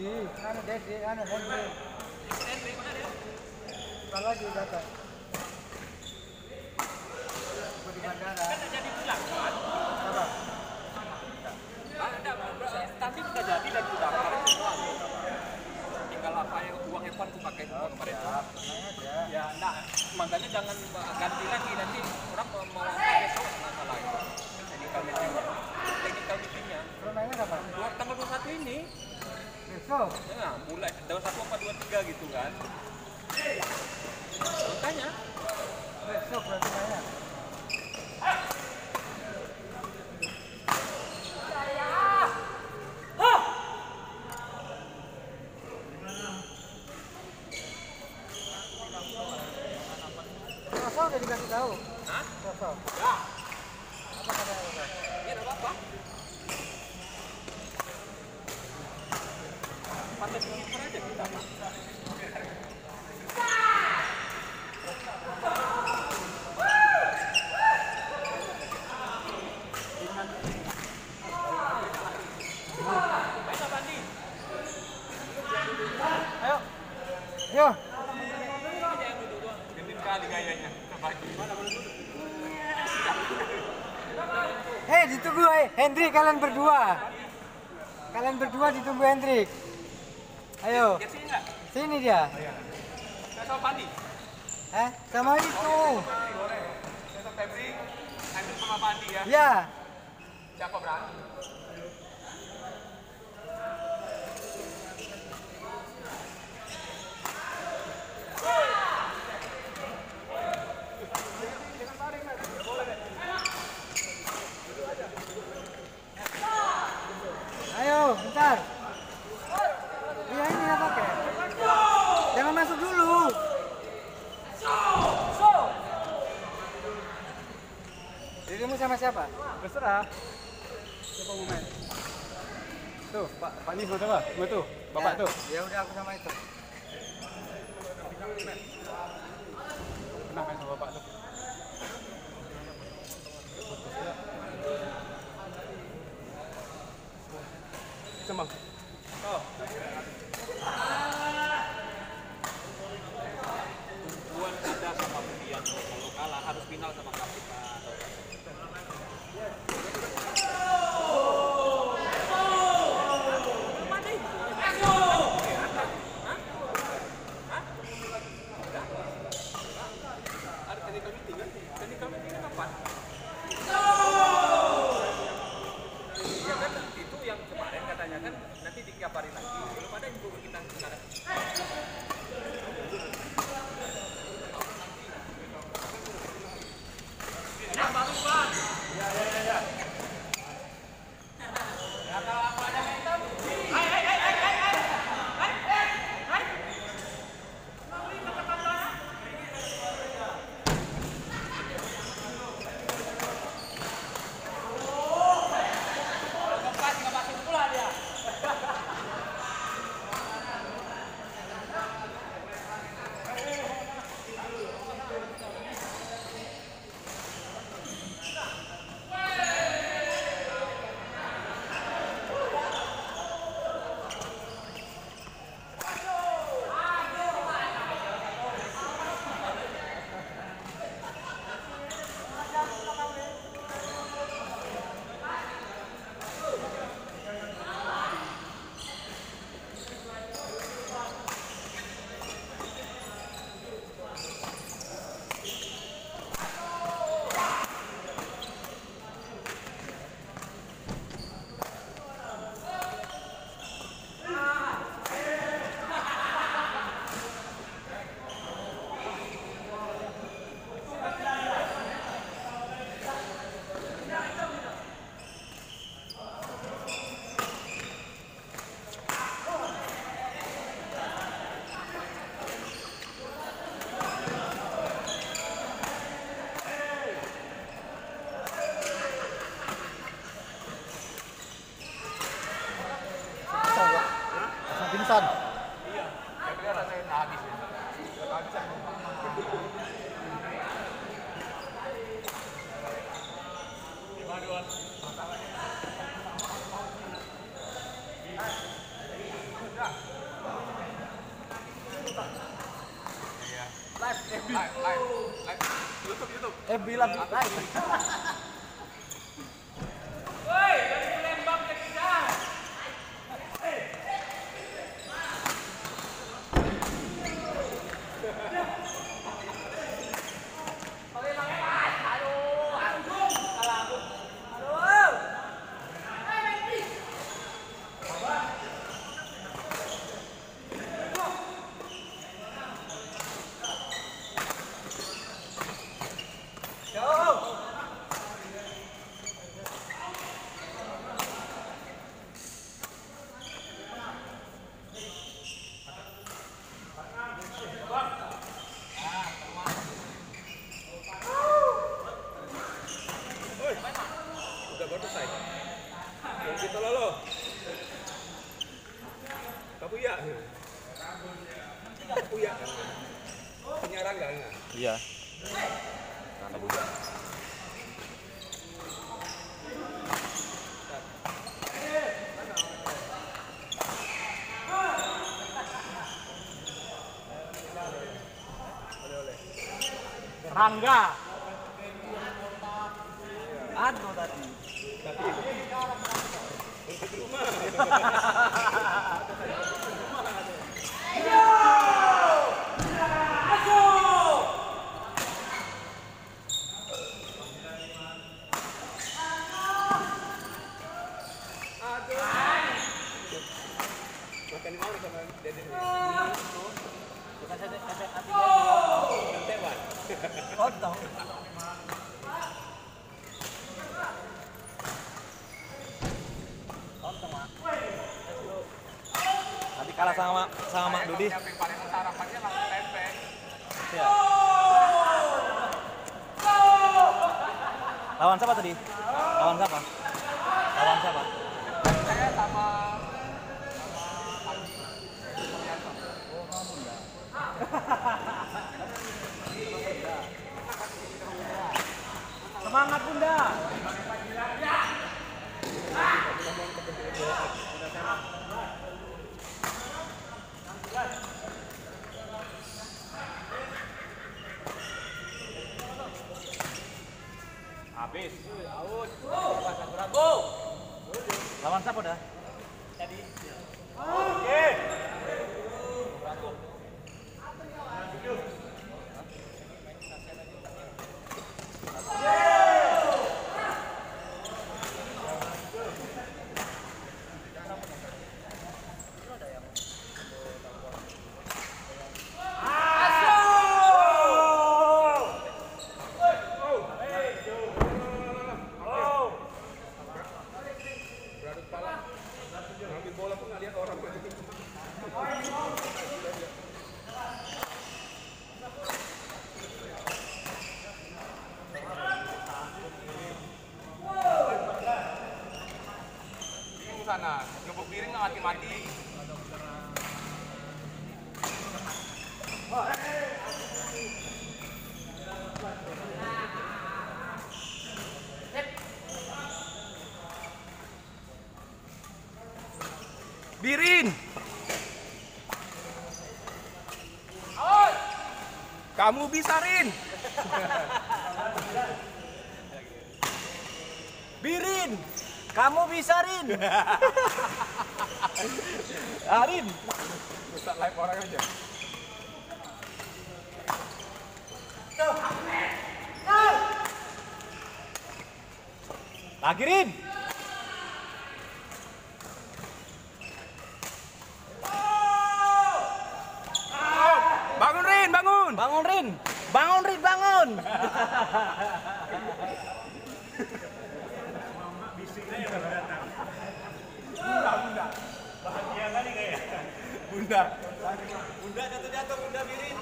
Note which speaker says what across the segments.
Speaker 1: Anu Dede, anu Henry. Kalau lagi datang. Gua di bandara.
Speaker 2: jadi bilang kan.
Speaker 1: Apa?
Speaker 2: Ada, tapi bisa jadi dan semua. Tinggal apa yang uang Evan tuh pakai semua kemarin.
Speaker 1: Ya.
Speaker 2: Ya, nah, makanya jangan ganti lagi nanti orang mau besok masalah itu. Technical meeting, technical meetingnya.
Speaker 1: Lu nanya kapan?
Speaker 2: Tanggal 21 ini,
Speaker 1: Besok.
Speaker 2: ya mulai tanggal 1 apa 23 gitu kan. Makanya,
Speaker 1: Besok berarti nanya. Hei, ditunggu. Hendrik kalian berdua. Kalian berdua ditunggu Hendrik. Ayo,
Speaker 2: sini
Speaker 1: dia.
Speaker 2: Sama Bandi.
Speaker 1: Eh, sama itu.
Speaker 2: Sama Febri. Ya.
Speaker 1: Ya.
Speaker 2: Siapa Bran?
Speaker 1: Ayo, bentar. Iya ini apa pakai? Jangan masuk dulu. Dirimu sama siapa?
Speaker 3: Terserah. Siapa mau main? Tuh, Pak Pak Nis mau coba? Mau tuh, Bapak
Speaker 1: Ya,
Speaker 3: tuh.
Speaker 1: Ya udah aku sama itu.
Speaker 3: Pernah main sama Bapak tuh. Sama.
Speaker 2: Iya.
Speaker 3: Live, live, live, live. YouTube, YouTube.
Speaker 4: Eh bilang live.
Speaker 3: Udah baru selesai. Yang kita lolo. Kamu ya? Kamu ya? Penyiaran nggak? nggak?
Speaker 4: Iya. Rangga. Aduh tadi.
Speaker 3: Makan di mana sama Dede?
Speaker 4: Bukan saya saya hati
Speaker 3: Tewan.
Speaker 4: Kontong. Kontong, Mak. Tadi kalah sama sama Mak Dudi.
Speaker 3: Yang paling sarapannya langsung tempe.
Speaker 4: Iya. Lawan siapa? Lawan siapa?
Speaker 3: Saya sama
Speaker 4: Semangat Bunda.
Speaker 3: Habis.
Speaker 4: Lawan siapa dah?
Speaker 3: Sana, ngebuk piring nggak mati-mati. Birin. Kamu bisa Rin.
Speaker 4: Birin. Kamu bisa Rin. Arin.
Speaker 3: Bisa live orang aja.
Speaker 4: Lagi Rin.
Speaker 3: Bangun Rin, bangun.
Speaker 4: Bangun Rin. Bangun Rin, bangun.
Speaker 3: Bunda.
Speaker 4: Bunda jatuh-jatuh, Bunda Birin.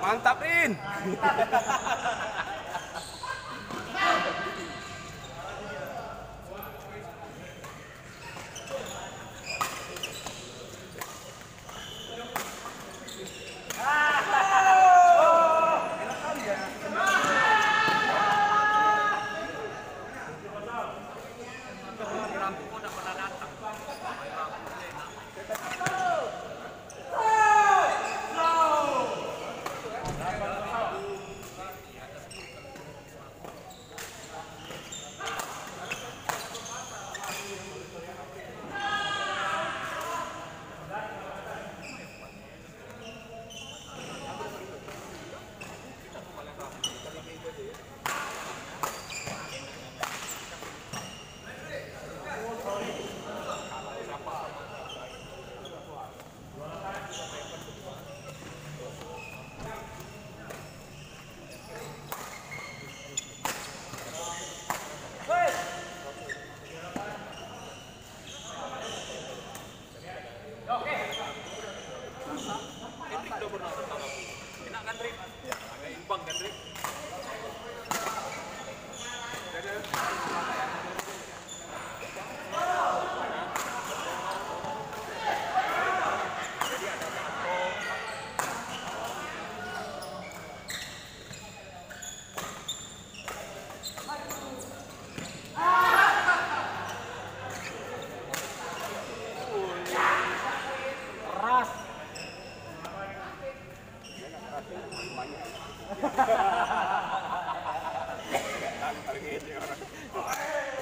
Speaker 3: Mantap Rin.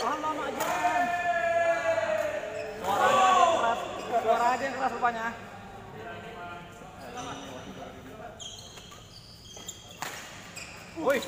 Speaker 4: Lama lama aja. Suaranya aja yang keras. Suara aja yang keras rupanya. Woi.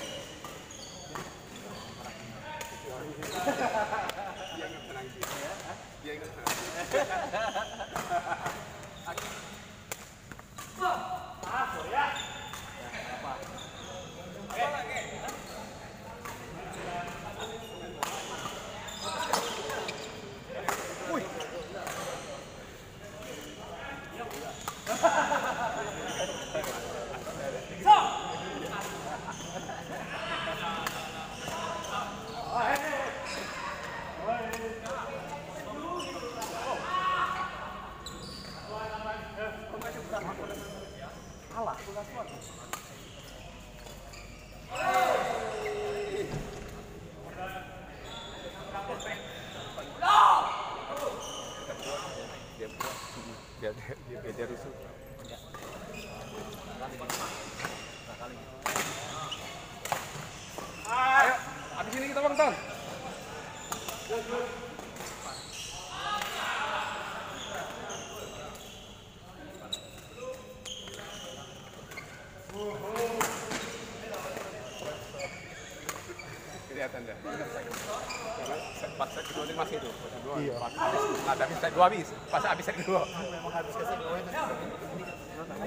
Speaker 3: Biar dia biar dia rusuh. Ayo, habis ini kita bang Ton. Kelihatan. Karena set pas set kedua ini masih itu. Set kedua. Iya. Nah, tapi set kedua habis. Pas habis set kedua.
Speaker 4: Berani